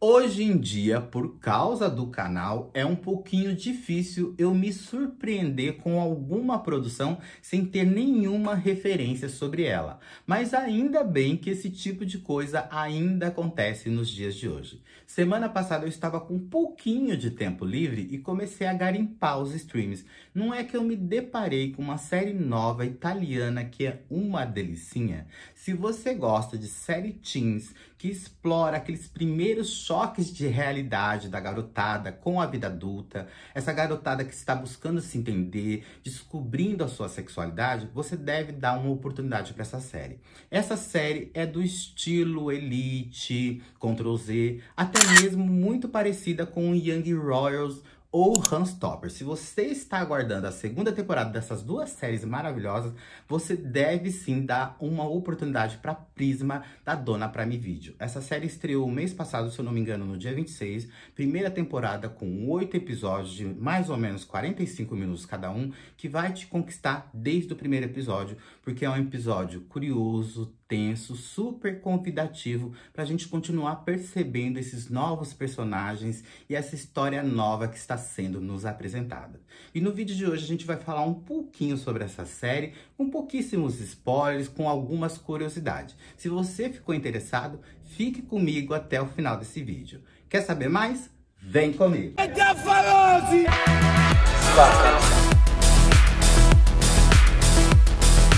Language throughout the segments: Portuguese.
Hoje em dia, por causa do canal, é um pouquinho difícil eu me surpreender com alguma produção sem ter nenhuma referência sobre ela. Mas ainda bem que esse tipo de coisa ainda acontece nos dias de hoje. Semana passada eu estava com um pouquinho de tempo livre e comecei a garimpar os streams. Não é que eu me deparei com uma série nova italiana que é uma delicinha? Se você gosta de série teens que explora aqueles primeiros choques de realidade da garotada com a vida adulta, essa garotada que está buscando se entender, descobrindo a sua sexualidade, você deve dar uma oportunidade para essa série. Essa série é do estilo Elite, Ctrl Z, até mesmo muito parecida com Young Royals ou Topper. Se você está aguardando a segunda temporada dessas duas séries maravilhosas, você deve sim dar uma oportunidade para Prisma da Dona Prime Video. Essa série estreou mês passado, se eu não me engano, no dia 26, primeira temporada com oito episódios de mais ou menos 45 minutos cada um, que vai te conquistar desde o primeiro episódio, porque é um episódio curioso, tenso, super convidativo para a gente continuar percebendo esses novos personagens e essa história nova que está sendo nos apresentada. E no vídeo de hoje a gente vai falar um pouquinho sobre essa série, com pouquíssimos spoilers, com algumas curiosidades. Se você ficou interessado, fique comigo até o final desse vídeo. Quer saber mais? Vem comigo!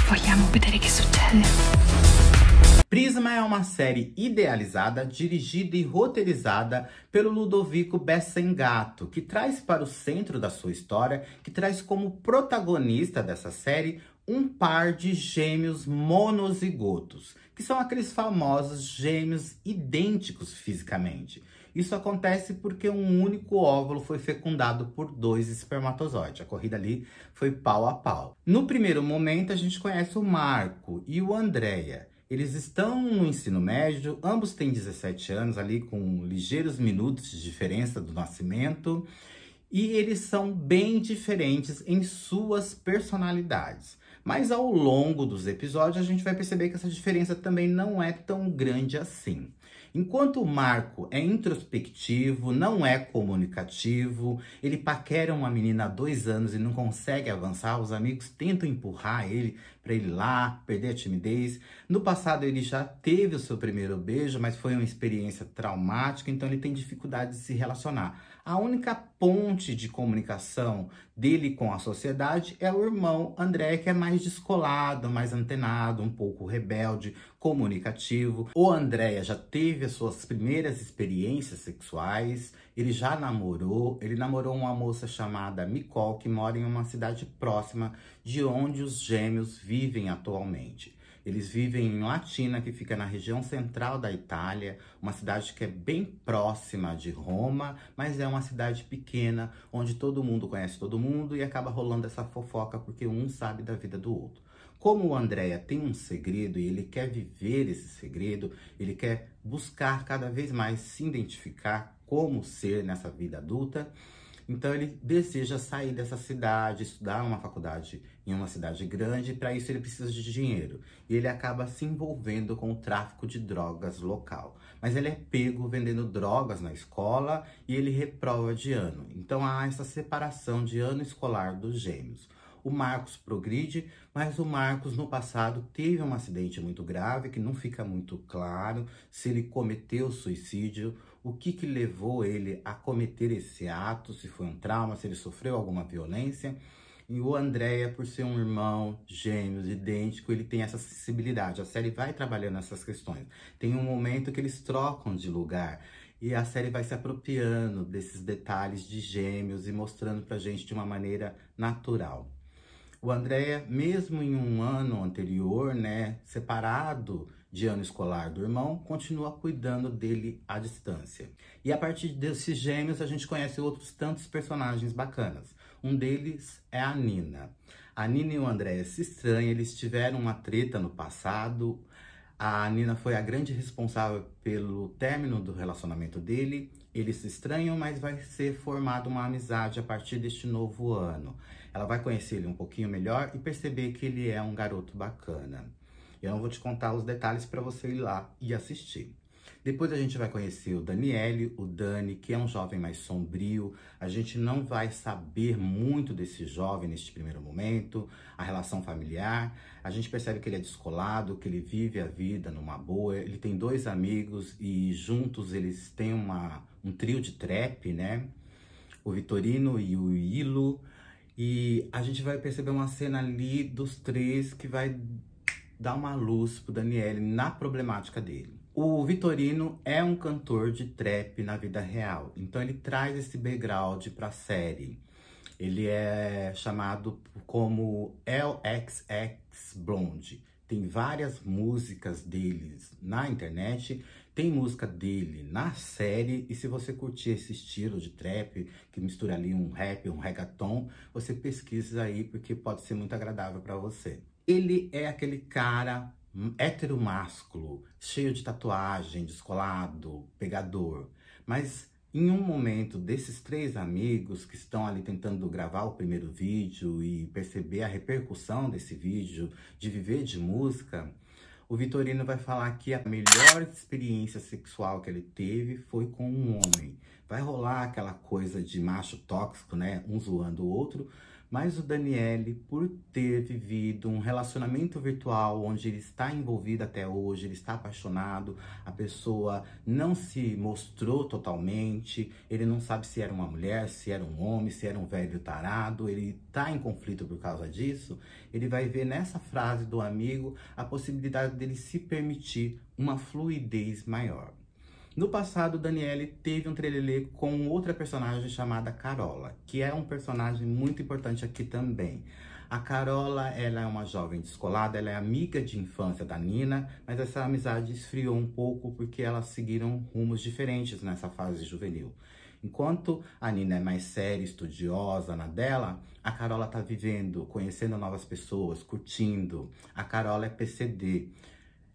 Vogliamo vedere che succede? Prisma é uma série idealizada, dirigida e roteirizada pelo Ludovico Bessengato, que traz para o centro da sua história, que traz como protagonista dessa série um par de gêmeos monozigotos, que são aqueles famosos gêmeos idênticos fisicamente. Isso acontece porque um único óvulo foi fecundado por dois espermatozoides. A corrida ali foi pau a pau. No primeiro momento, a gente conhece o Marco e o Andréia. Eles estão no ensino médio, ambos têm 17 anos, ali com ligeiros minutos de diferença do nascimento, e eles são bem diferentes em suas personalidades. Mas ao longo dos episódios a gente vai perceber que essa diferença também não é tão grande assim. Enquanto o Marco é introspectivo, não é comunicativo, ele paquera uma menina há dois anos e não consegue avançar, os amigos tentam empurrar ele para ele ir lá, perder a timidez. No passado ele já teve o seu primeiro beijo, mas foi uma experiência traumática, então ele tem dificuldade de se relacionar. A única ponte de comunicação dele com a sociedade é o irmão André, que é mais descolado, mais antenado, um pouco rebelde, comunicativo. O Andréia já teve as suas primeiras experiências sexuais, ele já namorou, ele namorou uma moça chamada Micol, que mora em uma cidade próxima de onde os gêmeos vivem atualmente. Eles vivem em Latina, que fica na região central da Itália, uma cidade que é bem próxima de Roma, mas é uma cidade pequena, onde todo mundo conhece todo mundo e acaba rolando essa fofoca porque um sabe da vida do outro. Como o Andréia tem um segredo e ele quer viver esse segredo, ele quer buscar cada vez mais se identificar como ser nessa vida adulta, então ele deseja sair dessa cidade, estudar uma faculdade em uma cidade grande, para isso ele precisa de dinheiro. E ele acaba se envolvendo com o tráfico de drogas local. Mas ele é pego vendendo drogas na escola e ele reprova de ano. Então há essa separação de ano escolar dos gêmeos. O Marcos progride, mas o Marcos no passado teve um acidente muito grave que não fica muito claro se ele cometeu suicídio o que, que levou ele a cometer esse ato, se foi um trauma, se ele sofreu alguma violência. E o Andréia, por ser um irmão gêmeos, idêntico, ele tem essa sensibilidade. A série vai trabalhando essas questões. Tem um momento que eles trocam de lugar. E a série vai se apropriando desses detalhes de gêmeos e mostrando pra gente de uma maneira natural. O Andréia, mesmo em um ano anterior, né, separado de ano escolar do irmão, continua cuidando dele à distância. E a partir desses gêmeos, a gente conhece outros tantos personagens bacanas. Um deles é a Nina. A Nina e o André se estranham, eles tiveram uma treta no passado. A Nina foi a grande responsável pelo término do relacionamento dele. Eles se estranham, mas vai ser formada uma amizade a partir deste novo ano. Ela vai conhecer ele um pouquinho melhor e perceber que ele é um garoto bacana. Eu não vou te contar os detalhes para você ir lá e assistir. Depois a gente vai conhecer o Daniele, o Dani, que é um jovem mais sombrio. A gente não vai saber muito desse jovem neste primeiro momento, a relação familiar. A gente percebe que ele é descolado, que ele vive a vida numa boa. Ele tem dois amigos e juntos eles têm uma, um trio de trap, né? O Vitorino e o Ilo. E a gente vai perceber uma cena ali dos três que vai dar uma luz pro Daniele na problemática dele. O Vitorino é um cantor de trap na vida real, então ele traz esse background para a série. Ele é chamado como LXX Blonde. Tem várias músicas deles na internet, tem música dele na série, e se você curtir esse estilo de trap, que mistura ali um rap, um reggaeton, você pesquisa aí, porque pode ser muito agradável para você. Ele é aquele cara hétero másculo, cheio de tatuagem, descolado, pegador. Mas em um momento desses três amigos que estão ali tentando gravar o primeiro vídeo e perceber a repercussão desse vídeo, de viver de música, o Vitorino vai falar que a melhor experiência sexual que ele teve foi com um homem. Vai rolar aquela coisa de macho tóxico, né? Um zoando o outro, mas o Daniele, por ter vivido um relacionamento virtual onde ele está envolvido até hoje, ele está apaixonado, a pessoa não se mostrou totalmente, ele não sabe se era uma mulher, se era um homem, se era um velho tarado, ele está em conflito por causa disso, ele vai ver nessa frase do amigo a possibilidade dele se permitir uma fluidez maior. No passado, Daniele teve um trelelê com outra personagem chamada Carola, que é um personagem muito importante aqui também. A Carola, ela é uma jovem descolada, ela é amiga de infância da Nina, mas essa amizade esfriou um pouco porque elas seguiram rumos diferentes nessa fase juvenil. Enquanto a Nina é mais séria, estudiosa na dela, a Carola tá vivendo, conhecendo novas pessoas, curtindo. A Carola é PCD.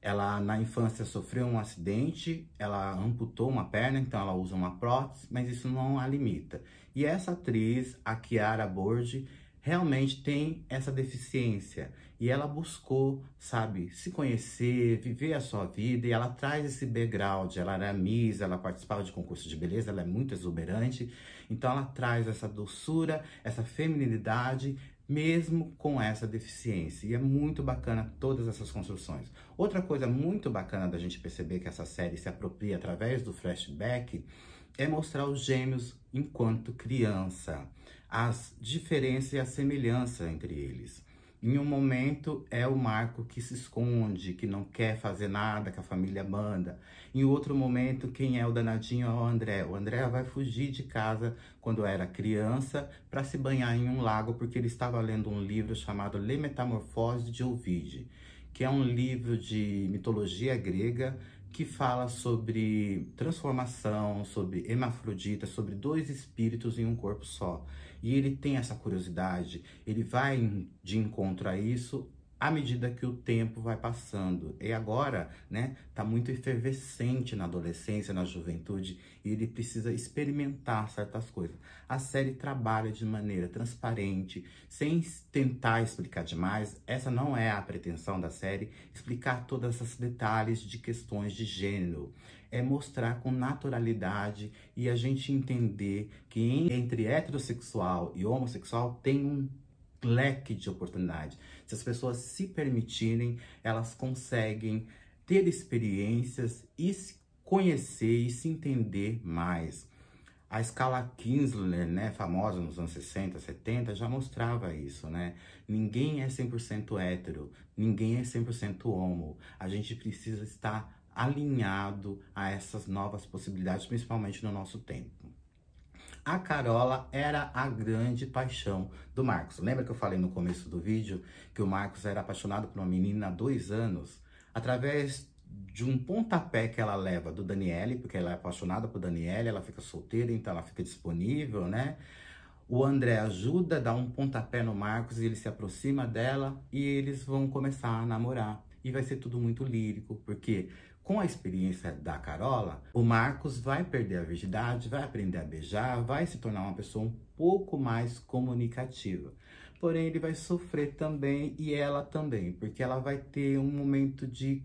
Ela na infância sofreu um acidente, ela amputou uma perna, então ela usa uma prótese, mas isso não a limita. E essa atriz, a Kiara Borge, realmente tem essa deficiência e ela buscou, sabe, se conhecer, viver a sua vida e ela traz esse background. Ela era Miss, ela participava de concurso de beleza, ela é muito exuberante, então ela traz essa doçura, essa feminilidade mesmo com essa deficiência. E é muito bacana todas essas construções. Outra coisa muito bacana da gente perceber que essa série se apropria através do flashback é mostrar os gêmeos enquanto criança, as diferenças e a semelhança entre eles. Em um momento é o Marco que se esconde, que não quer fazer nada, que a família manda. Em outro momento, quem é o danadinho é o André. O André vai fugir de casa quando era criança para se banhar em um lago porque ele estava lendo um livro chamado Le Metamorphose de Ovid, que é um livro de mitologia grega que fala sobre transformação, sobre hemafrodita, sobre dois espíritos em um corpo só. E ele tem essa curiosidade, ele vai de encontro a isso à medida que o tempo vai passando. E agora, né, tá muito efervescente na adolescência, na juventude, e ele precisa experimentar certas coisas. A série trabalha de maneira transparente, sem tentar explicar demais. Essa não é a pretensão da série, explicar todos esses detalhes de questões de gênero. É mostrar com naturalidade e a gente entender que entre heterossexual e homossexual tem um leque de oportunidade. Se as pessoas se permitirem, elas conseguem ter experiências e se conhecer e se entender mais. A escala Kinsler, né, famosa nos anos 60, 70, já mostrava isso, né? Ninguém é 100% hétero, ninguém é 100% homo. A gente precisa estar alinhado a essas novas possibilidades, principalmente no nosso tempo a Carola era a grande paixão do Marcos. Lembra que eu falei no começo do vídeo que o Marcos era apaixonado por uma menina há dois anos? Através de um pontapé que ela leva do Daniele, porque ela é apaixonada por Daniele, ela fica solteira, então ela fica disponível, né? O André ajuda, dá um pontapé no Marcos e ele se aproxima dela e eles vão começar a namorar. E vai ser tudo muito lírico, porque com a experiência da Carola, o Marcos vai perder a virgindade, vai aprender a beijar, vai se tornar uma pessoa um pouco mais comunicativa. Porém, ele vai sofrer também e ela também, porque ela vai ter um momento de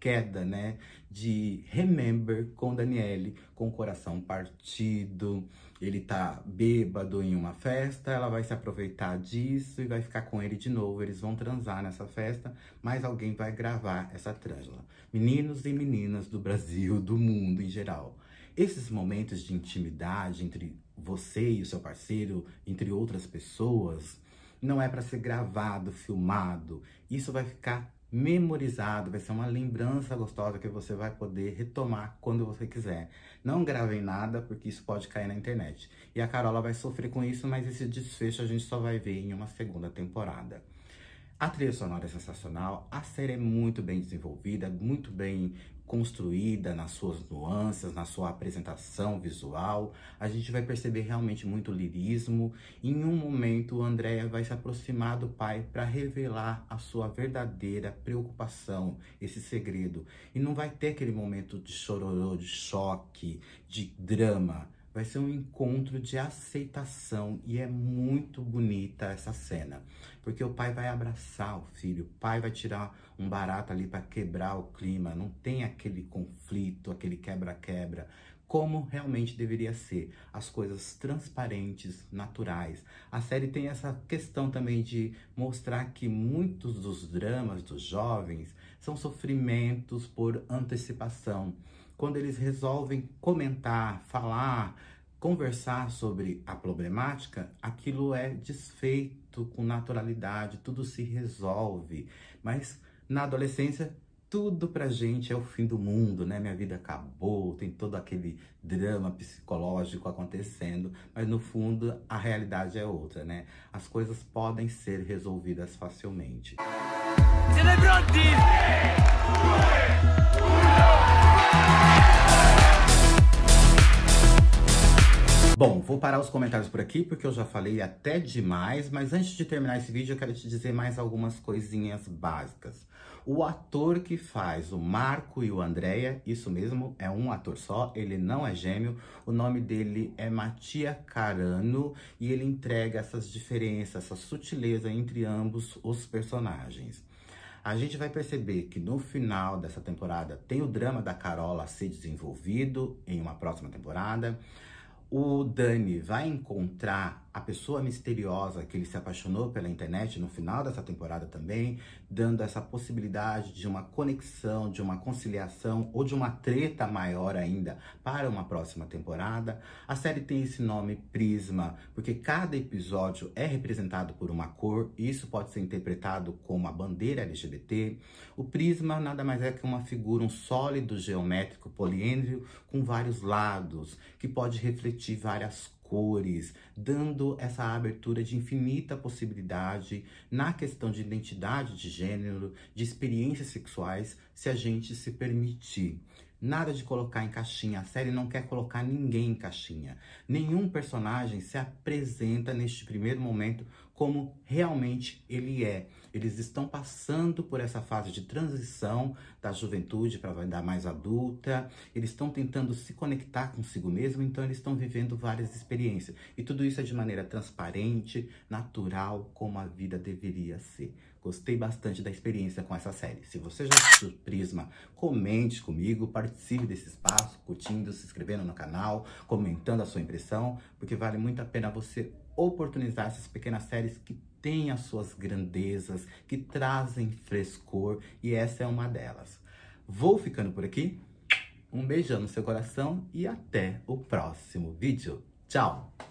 queda, né, de Remember com Daniele, com o coração partido. Ele tá bêbado em uma festa, ela vai se aproveitar disso e vai ficar com ele de novo. Eles vão transar nessa festa, mas alguém vai gravar essa trânsula. Meninos e meninas do Brasil, do mundo em geral. Esses momentos de intimidade entre você e o seu parceiro, entre outras pessoas, não é para ser gravado, filmado. Isso vai ficar memorizado, vai ser uma lembrança gostosa que você vai poder retomar quando você quiser. Não gravem nada, porque isso pode cair na internet. E a Carola vai sofrer com isso, mas esse desfecho a gente só vai ver em uma segunda temporada. A trilha sonora é sensacional, a série é muito bem desenvolvida, muito bem construída nas suas nuances, na sua apresentação visual. A gente vai perceber realmente muito lirismo. Em um momento, Andréia vai se aproximar do pai para revelar a sua verdadeira preocupação, esse segredo. E não vai ter aquele momento de chororô, de choque, de drama vai ser um encontro de aceitação e é muito bonita essa cena, porque o pai vai abraçar o filho, o pai vai tirar um barato ali para quebrar o clima, não tem aquele conflito, aquele quebra-quebra, como realmente deveria ser, as coisas transparentes, naturais. A série tem essa questão também de mostrar que muitos dos dramas dos jovens são sofrimentos por antecipação quando eles resolvem comentar, falar, conversar sobre a problemática, aquilo é desfeito com naturalidade, tudo se resolve. Mas na adolescência, tudo pra gente é o fim do mundo, né? Minha vida acabou, tem todo aquele drama psicológico acontecendo, mas no fundo a realidade é outra, né? As coisas podem ser resolvidas facilmente. Celebranti! Bom, vou parar os comentários por aqui porque eu já falei até demais, mas antes de terminar esse vídeo eu quero te dizer mais algumas coisinhas básicas. O ator que faz o Marco e o Andréia, isso mesmo, é um ator só, ele não é gêmeo. O nome dele é Matia Carano e ele entrega essas diferenças, essa sutileza entre ambos os personagens. A gente vai perceber que no final dessa temporada tem o drama da Carola a ser desenvolvido em uma próxima temporada o Dani vai encontrar a pessoa misteriosa que ele se apaixonou pela internet no final dessa temporada também, dando essa possibilidade de uma conexão, de uma conciliação ou de uma treta maior ainda para uma próxima temporada. A série tem esse nome Prisma, porque cada episódio é representado por uma cor, e isso pode ser interpretado como a bandeira LGBT. O prisma nada mais é que uma figura, um sólido geométrico poliêndrio com vários lados, que pode refletir várias cores, dando essa abertura de infinita possibilidade na questão de identidade de gênero, de experiências sexuais, se a gente se permitir. Nada de colocar em caixinha. A série não quer colocar ninguém em caixinha. Nenhum personagem se apresenta neste primeiro momento como realmente ele é. Eles estão passando por essa fase de transição da juventude para a mais adulta. Eles estão tentando se conectar consigo mesmo, então eles estão vivendo várias experiências. E tudo isso é de maneira transparente, natural, como a vida deveria ser. Gostei bastante da experiência com essa série. Se você já assistiu Prisma, comente comigo, participe desse espaço, curtindo, se inscrevendo no canal, comentando a sua impressão, porque vale muito a pena você oportunizar essas pequenas séries que têm as suas grandezas, que trazem frescor, e essa é uma delas. Vou ficando por aqui. Um beijão no seu coração e até o próximo vídeo. Tchau!